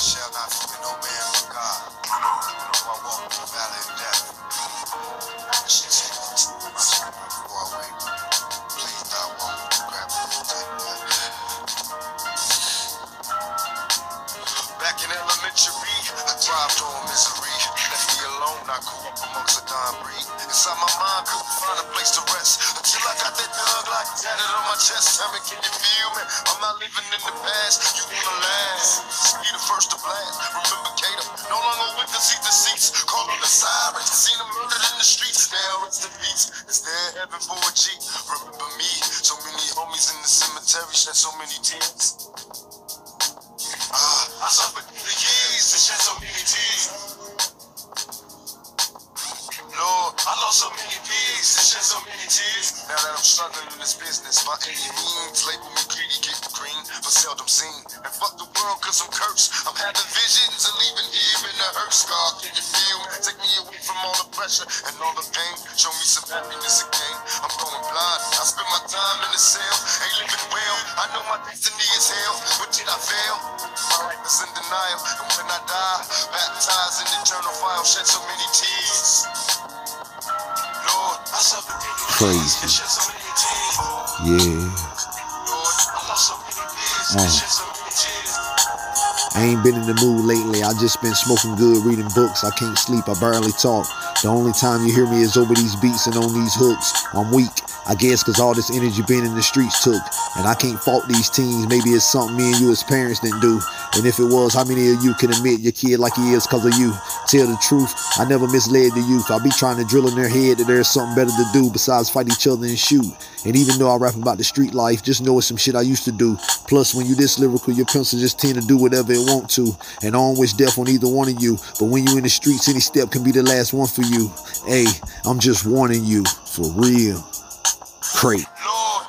Shall not fear no man God. Though I walk through the valley of death. Please me, grab. Back in elementary, I thrived on misery. Left me alone, I grew up amongst a dying breed. Inside my mind, couldn't find a place to rest until I got that Thug Life tatted on my chest. Tell me, can you feel me? I'm not living in the past. You wanna last? The first to blast. Remember Kato, no longer with the seat the seats. Call on the sirens, seen them murdered in the streets. Now rest in peace. Is there heaven for a G? Remember me? So many homies in the cemetery shed so many tears. Ah, I suffered the years and shed so many tears. Lord, I lost so many pigs and shed so many tears. Now that I'm struggling in this business, by any means, label me greedy, get green, cause I'm cursed. I'm having visions of leaving here in a hearse car. Can you feel? Take me away from all the pressure and all the pain. Show me some happiness again. I'm going blind. I spend my time in the cell, ain't living well. I know my destiny is hell, but did I fail? My life is in denial, and when I die, baptized in eternal fire, shed so many tears. Lord, I suffered many Crazy. tears and shed so many tears. Yeah. Lord, I lost so many years mm. shed so many tears. I ain't been in the mood lately. I just been smoking good, reading books. I can't sleep. I barely talk. The only time you hear me is over these beats and on these hooks. I'm weak. I guess cause all this energy been in the streets took. And I can't fault these teens. Maybe it's something me and you as parents didn't do. And if it was, how many of you can admit your kid like he is cause of you? Tell the truth, I never misled the youth. I be trying to drill in their head that there's something better to do besides fight each other and shoot. And even though I rap about the street life, just know it's some shit I used to do. Plus, when you this lyrical, your pencil just tend to do whatever it want to. And don't wish death on either one of you. But when you in the streets, any step can be the last one for you. Hey, I'm just warning you, for real. Crate. Lord,